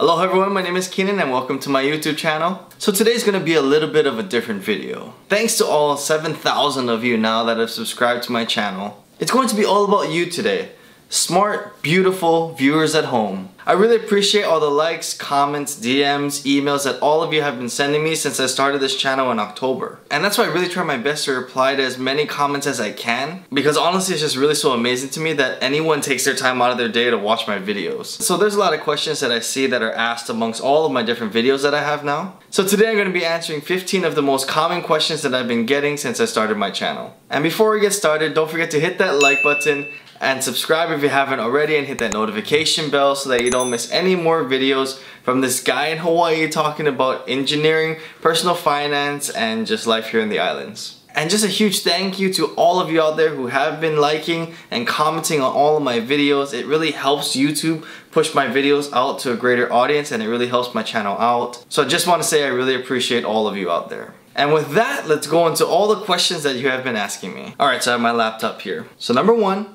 Hello everyone, my name is Kienen and welcome to my YouTube channel. So today's gonna be a little bit of a different video. Thanks to all 7,000 of you now that have subscribed to my channel. It's going to be all about you today. Smart, beautiful viewers at home. I really appreciate all the likes, comments, DMs, emails that all of you have been sending me since I started this channel in October. And that's why I really try my best to reply to as many comments as I can because honestly it's just really so amazing to me that anyone takes their time out of their day to watch my videos. So there's a lot of questions that I see that are asked amongst all of my different videos that I have now. So today I'm going to be answering 15 of the most common questions that I've been getting since I started my channel. And before we get started, don't forget to hit that like button and subscribe if you haven't already and hit that notification bell so that you don't miss any more videos from this guy in Hawaii talking about engineering, personal finance, and just life here in the islands. And just a huge thank you to all of you out there who have been liking and commenting on all of my videos. It really helps YouTube push my videos out to a greater audience and it really helps my channel out. So I just want to say I really appreciate all of you out there. And with that, let's go into all the questions that you have been asking me. Alright, so I have my laptop here. So number one,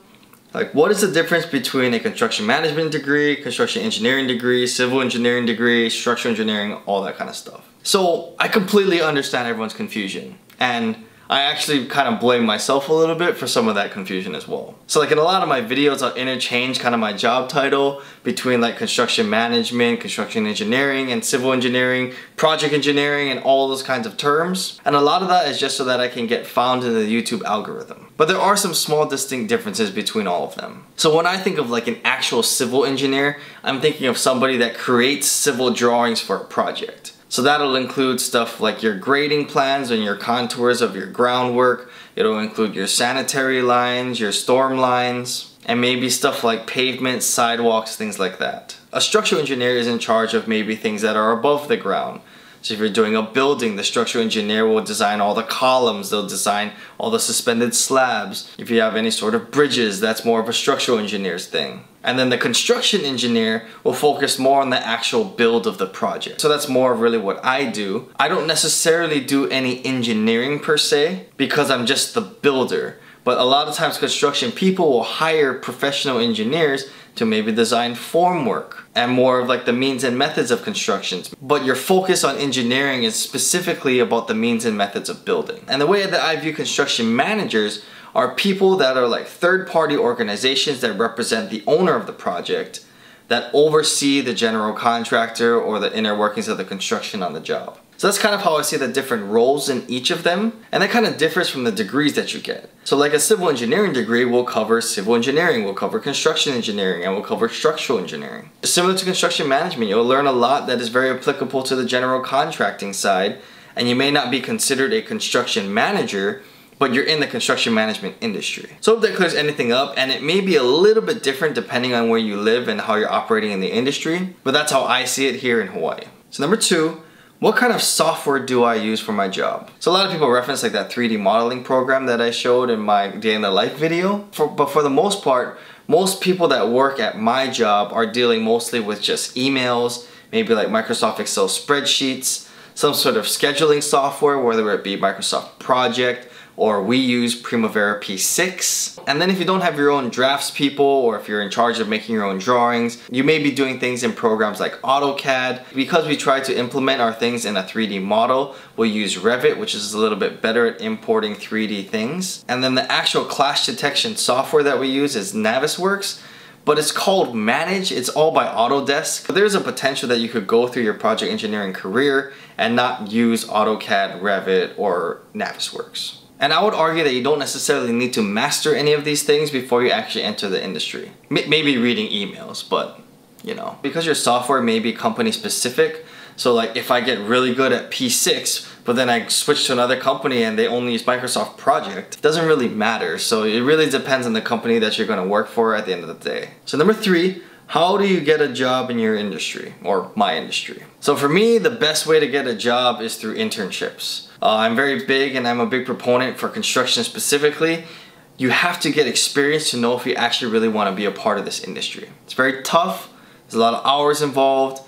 like what is the difference between a construction management degree, construction engineering degree, civil engineering degree, structural engineering, all that kind of stuff. So I completely understand everyone's confusion. And I actually kind of blame myself a little bit for some of that confusion as well. So like in a lot of my videos, I'll interchange kind of my job title between like construction management, construction engineering, and civil engineering, project engineering, and all those kinds of terms. And a lot of that is just so that I can get found in the YouTube algorithm. But there are some small distinct differences between all of them. So when I think of like an actual civil engineer, I'm thinking of somebody that creates civil drawings for a project. So that'll include stuff like your grading plans and your contours of your groundwork. It'll include your sanitary lines, your storm lines, and maybe stuff like pavements, sidewalks, things like that. A structural engineer is in charge of maybe things that are above the ground. So if you're doing a building, the structural engineer will design all the columns, they'll design all the suspended slabs. If you have any sort of bridges, that's more of a structural engineer's thing. And then the construction engineer will focus more on the actual build of the project. So that's more of really what I do. I don't necessarily do any engineering per se because I'm just the builder. But a lot of times construction people will hire professional engineers to maybe design formwork and more of like the means and methods of constructions. But your focus on engineering is specifically about the means and methods of building. And the way that I view construction managers are people that are like third party organizations that represent the owner of the project that oversee the general contractor or the inner workings of the construction on the job. So that's kind of how I see the different roles in each of them, and that kind of differs from the degrees that you get. So like a civil engineering degree will cover civil engineering, will cover construction engineering, and will cover structural engineering. Similar to construction management, you'll learn a lot that is very applicable to the general contracting side, and you may not be considered a construction manager, but you're in the construction management industry. So hope that clears anything up and it may be a little bit different depending on where you live and how you're operating in the industry, but that's how I see it here in Hawaii. So number two, what kind of software do I use for my job? So a lot of people reference like that 3D modeling program that I showed in my day in the life video. For, but for the most part, most people that work at my job are dealing mostly with just emails, maybe like Microsoft Excel spreadsheets, some sort of scheduling software, whether it be Microsoft Project, or we use Primavera P6. And then if you don't have your own drafts people or if you're in charge of making your own drawings, you may be doing things in programs like AutoCAD. Because we try to implement our things in a 3D model, we'll use Revit, which is a little bit better at importing 3D things. And then the actual clash detection software that we use is Navisworks but it's called Manage. It's all by Autodesk. But there's a potential that you could go through your project engineering career and not use AutoCAD, Revit, or Navisworks. And I would argue that you don't necessarily need to master any of these things before you actually enter the industry. M maybe reading emails, but you know. Because your software may be company specific, so like if I get really good at P6, but then I switch to another company and they only use Microsoft Project, doesn't really matter. So it really depends on the company that you're gonna work for at the end of the day. So number three, how do you get a job in your industry or my industry? So for me, the best way to get a job is through internships. Uh, I'm very big and I'm a big proponent for construction specifically. You have to get experience to know if you actually really want to be a part of this industry. It's very tough, there's a lot of hours involved,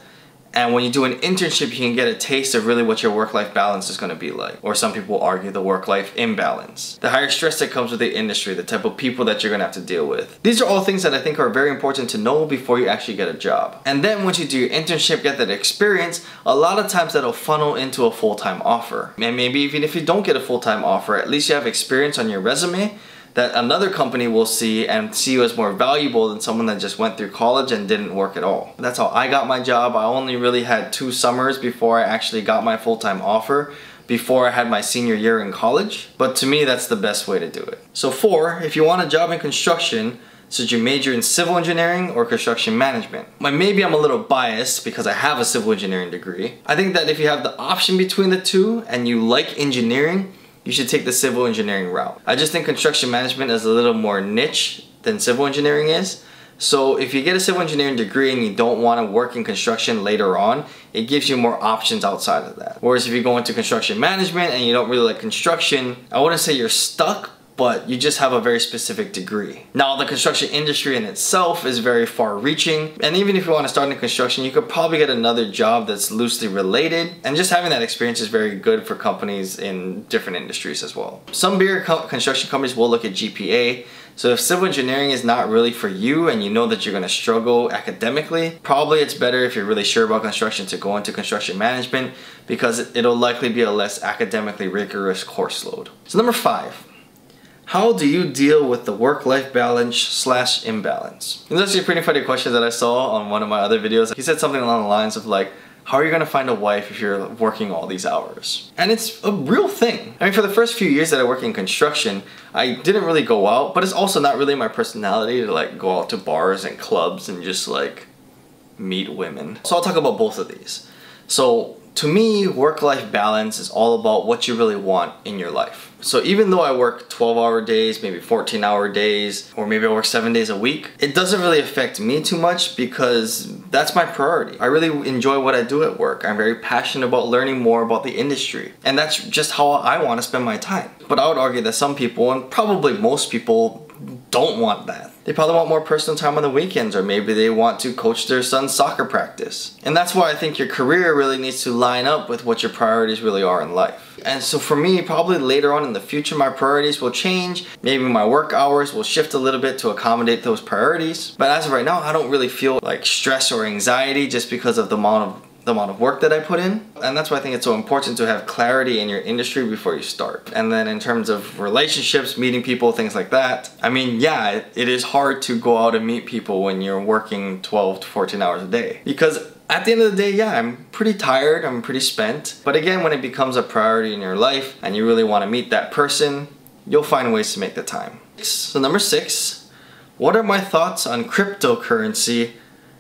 And when you do an internship, you can get a taste of really what your work-life balance is gonna be like. Or some people argue the work-life imbalance. The higher stress that comes with the industry, the type of people that you're gonna have to deal with. These are all things that I think are very important to know before you actually get a job. And then once you do your internship, get that experience, a lot of times that'll funnel into a full-time offer. And maybe even if you don't get a full-time offer, at least you have experience on your resume that another company will see and see you as more valuable than someone that just went through college and didn't work at all. That's how I got my job. I only really had two summers before I actually got my full-time offer before I had my senior year in college. But to me, that's the best way to do it. So four, if you want a job in construction, should you major in civil engineering or construction management? Well, maybe I'm a little biased because I have a civil engineering degree. I think that if you have the option between the two and you like engineering, you should take the civil engineering route. I just think construction management is a little more niche than civil engineering is. So if you get a civil engineering degree and you don't want to work in construction later on, it gives you more options outside of that. Whereas if you go into construction management and you don't really like construction, I wouldn't say you're stuck, but you just have a very specific degree. Now the construction industry in itself is very far reaching and even if you want to start in construction you could probably get another job that's loosely related and just having that experience is very good for companies in different industries as well. Some bigger co construction companies will look at GPA so if civil engineering is not really for you and you know that you're going to struggle academically, probably it's better if you're really sure about construction to go into construction management because it'll likely be a less academically rigorous course load. So number five, how do you deal with the work-life balance slash imbalance? And this is a pretty funny question that I saw on one of my other videos. He said something along the lines of like, how are you gonna find a wife if you're working all these hours? And it's a real thing. I mean, for the first few years that I worked in construction, I didn't really go out, but it's also not really my personality to like go out to bars and clubs and just like meet women. So I'll talk about both of these. So to me, work-life balance is all about what you really want in your life. So even though I work 12 hour days, maybe 14 hour days, or maybe I work seven days a week, it doesn't really affect me too much because that's my priority. I really enjoy what I do at work. I'm very passionate about learning more about the industry. And that's just how I want to spend my time. But I would argue that some people, and probably most people, don't want that. They probably want more personal time on the weekends or maybe they want to coach their son's soccer practice. And that's why I think your career really needs to line up with what your priorities really are in life. And so for me, probably later on in the future, my priorities will change. Maybe my work hours will shift a little bit to accommodate those priorities. But as of right now, I don't really feel like stress or anxiety just because of the amount of the amount of work that I put in. And that's why I think it's so important to have clarity in your industry before you start. And then in terms of relationships, meeting people, things like that, I mean, yeah, it is hard to go out and meet people when you're working 12 to 14 hours a day. Because at the end of the day, yeah, I'm pretty tired, I'm pretty spent. But again, when it becomes a priority in your life and you really want to meet that person, you'll find ways to make the time. So number six, what are my thoughts on cryptocurrency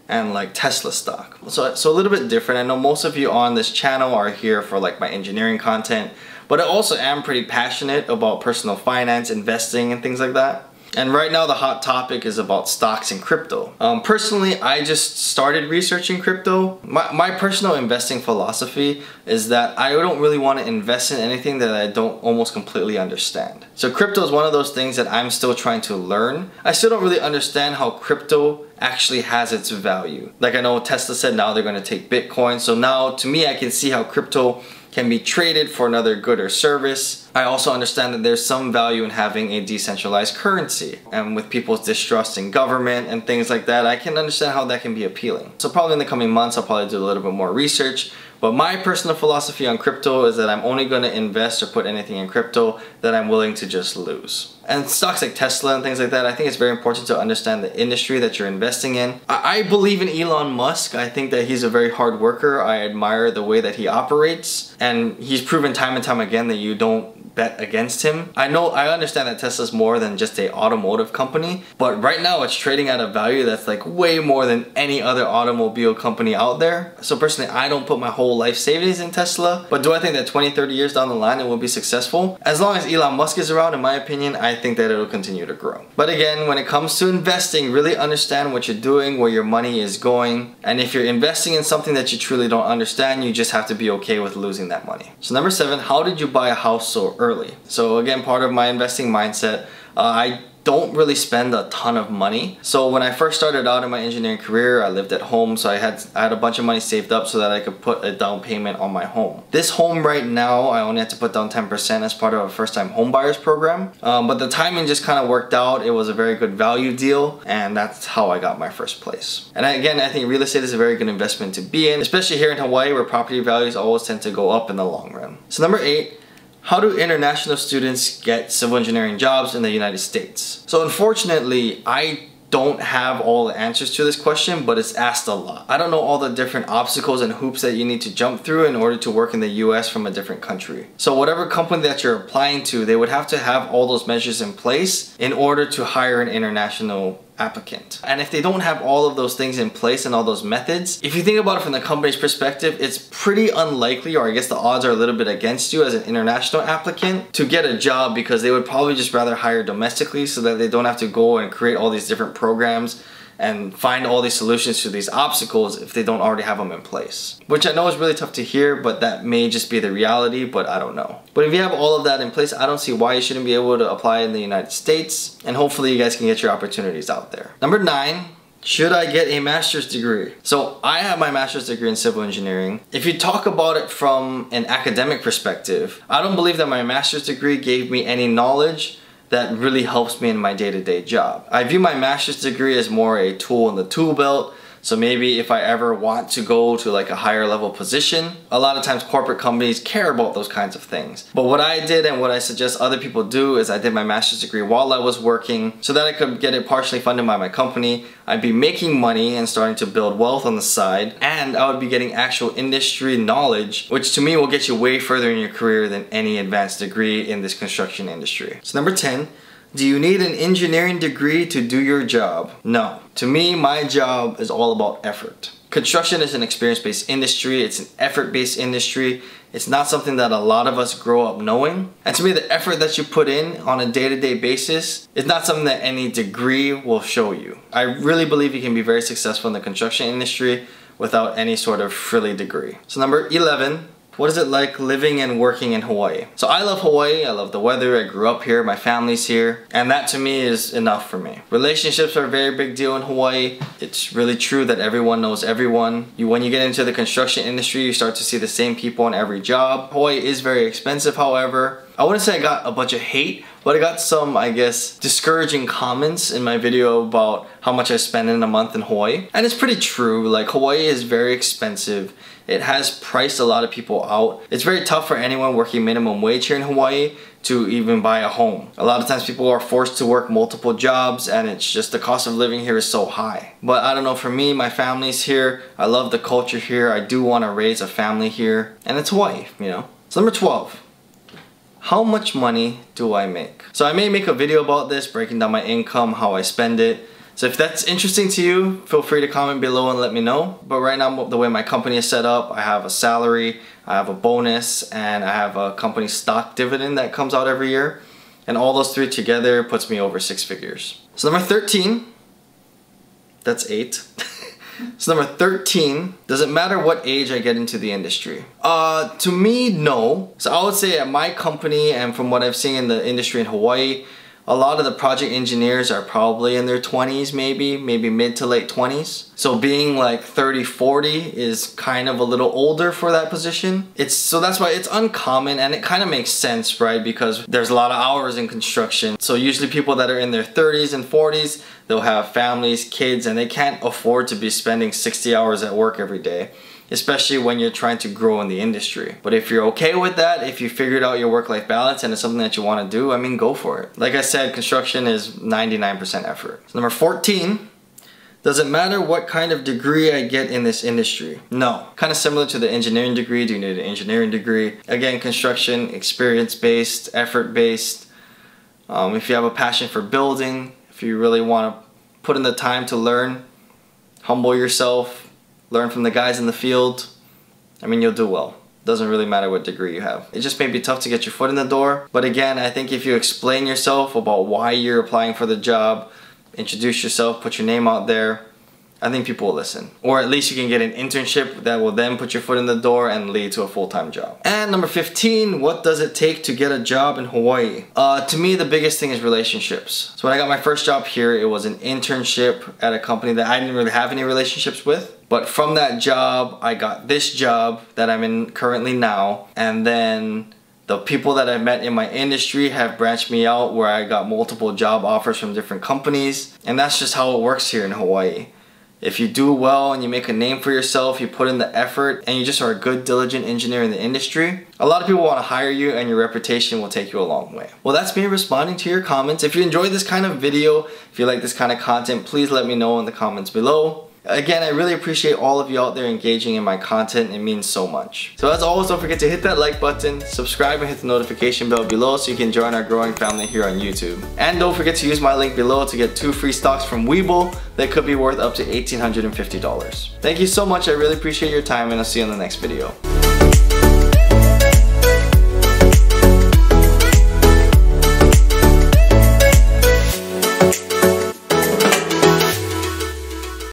and like Tesla stock. So, so a little bit different. I know most of you on this channel are here for like my engineering content, but I also am pretty passionate about personal finance, investing and things like that. And right now the hot topic is about stocks and crypto. Um, personally, I just started researching crypto. My, my personal investing philosophy is that I don't really want to invest in anything that I don't almost completely understand. So crypto is one of those things that I'm still trying to learn. I still don't really understand how crypto actually has its value. Like I know Tesla said now they're going to take Bitcoin. So now to me, I can see how crypto can be traded for another good or service. I also understand that there's some value in having a decentralized currency. And with people's distrust in government and things like that, I can understand how that can be appealing. So probably in the coming months, I'll probably do a little bit more research. But my personal philosophy on crypto is that I'm only going to invest or put anything in crypto that I'm willing to just lose. And stocks like Tesla and things like that, I think it's very important to understand the industry that you're investing in. I, I believe in Elon Musk. I think that he's a very hard worker. I admire the way that he operates. And he's proven time and time again that you don't bet against him. I know, I understand that Tesla's more than just a automotive company, but right now it's trading at a value that's like way more than any other automobile company out there. So personally, I don't put my whole life savings in Tesla, but do I think that 20, 30 years down the line it will be successful? As long as Elon Musk is around, in my opinion, I think that it'll continue to grow. But again, when it comes to investing, really understand what you're doing, where your money is going, and if you're investing in something that you truly don't understand, you just have to be okay with losing that money. So number seven, how did you buy a house so early? So again, part of my investing mindset, uh, I don't really spend a ton of money. So when I first started out in my engineering career, I lived at home, so I had I had a bunch of money saved up so that I could put a down payment on my home. This home right now, I only had to put down 10% as part of a first-time homebuyers program. Um, but the timing just kind of worked out. It was a very good value deal, and that's how I got my first place. And again, I think real estate is a very good investment to be in, especially here in Hawaii where property values always tend to go up in the long run. So number eight, how do international students get civil engineering jobs in the United States? So unfortunately, I don't have all the answers to this question, but it's asked a lot. I don't know all the different obstacles and hoops that you need to jump through in order to work in the US from a different country. So whatever company that you're applying to, they would have to have all those measures in place in order to hire an international applicant. And if they don't have all of those things in place and all those methods, if you think about it from the company's perspective, it's pretty unlikely, or I guess the odds are a little bit against you as an international applicant to get a job because they would probably just rather hire domestically so that they don't have to go and create all these different programs and find all these solutions to these obstacles if they don't already have them in place. Which I know is really tough to hear, but that may just be the reality, but I don't know. But if you have all of that in place, I don't see why you shouldn't be able to apply in the United States, and hopefully you guys can get your opportunities out there. Number nine, should I get a master's degree? So I have my master's degree in civil engineering. If you talk about it from an academic perspective, I don't believe that my master's degree gave me any knowledge that really helps me in my day-to-day -day job. I view my master's degree as more a tool in the tool belt so maybe if I ever want to go to like a higher level position, a lot of times corporate companies care about those kinds of things. But what I did and what I suggest other people do is I did my master's degree while I was working so that I could get it partially funded by my company. I'd be making money and starting to build wealth on the side and I would be getting actual industry knowledge which to me will get you way further in your career than any advanced degree in this construction industry. So number 10, do you need an engineering degree to do your job? No. To me, my job is all about effort. Construction is an experience-based industry. It's an effort-based industry. It's not something that a lot of us grow up knowing. And to me, the effort that you put in on a day-to-day -day basis is not something that any degree will show you. I really believe you can be very successful in the construction industry without any sort of frilly degree. So number 11, what is it like living and working in Hawaii? So I love Hawaii, I love the weather, I grew up here, my family's here, and that to me is enough for me. Relationships are a very big deal in Hawaii. It's really true that everyone knows everyone. You, when you get into the construction industry, you start to see the same people on every job. Hawaii is very expensive, however. I wouldn't say I got a bunch of hate, but I got some, I guess, discouraging comments in my video about how much I spend in a month in Hawaii. And it's pretty true, like Hawaii is very expensive. It has priced a lot of people out. It's very tough for anyone working minimum wage here in Hawaii to even buy a home. A lot of times people are forced to work multiple jobs and it's just the cost of living here is so high. But I don't know, for me, my family's here. I love the culture here. I do want to raise a family here. And it's Hawaii, you know. So number 12 how much money do I make? So I may make a video about this, breaking down my income, how I spend it. So if that's interesting to you, feel free to comment below and let me know. But right now, the way my company is set up, I have a salary, I have a bonus, and I have a company stock dividend that comes out every year. And all those three together puts me over six figures. So number 13, that's eight. So number 13, does it matter what age I get into the industry? Uh, to me, no. So I would say at my company and from what I've seen in the industry in Hawaii, a lot of the project engineers are probably in their 20s maybe, maybe mid to late 20s. So being like 30, 40 is kind of a little older for that position. It's So that's why it's uncommon and it kind of makes sense, right? Because there's a lot of hours in construction. So usually people that are in their 30s and 40s, they'll have families, kids, and they can't afford to be spending 60 hours at work every day especially when you're trying to grow in the industry. But if you're okay with that, if you figured out your work-life balance and it's something that you want to do, I mean, go for it. Like I said, construction is 99% effort. So number 14, does it matter what kind of degree I get in this industry? No. Kind of similar to the engineering degree. Do you need an engineering degree? Again, construction, experience-based, effort-based. Um, if you have a passion for building, if you really want to put in the time to learn, humble yourself, learn from the guys in the field, I mean, you'll do well. Doesn't really matter what degree you have. It just may be tough to get your foot in the door, but again, I think if you explain yourself about why you're applying for the job, introduce yourself, put your name out there, I think people will listen. Or at least you can get an internship that will then put your foot in the door and lead to a full-time job. And number 15, what does it take to get a job in Hawaii? Uh, to me, the biggest thing is relationships. So when I got my first job here, it was an internship at a company that I didn't really have any relationships with. But from that job, I got this job that I'm in currently now. And then the people that I met in my industry have branched me out where I got multiple job offers from different companies. And that's just how it works here in Hawaii. If you do well and you make a name for yourself, you put in the effort, and you just are a good, diligent engineer in the industry, a lot of people want to hire you and your reputation will take you a long way. Well, that's me responding to your comments. If you enjoyed this kind of video, if you like this kind of content, please let me know in the comments below. Again, I really appreciate all of you out there engaging in my content. It means so much. So as always, don't forget to hit that like button, subscribe and hit the notification bell below so you can join our growing family here on YouTube. And don't forget to use my link below to get two free stocks from Webull that could be worth up to $1,850. Thank you so much. I really appreciate your time and I'll see you in the next video.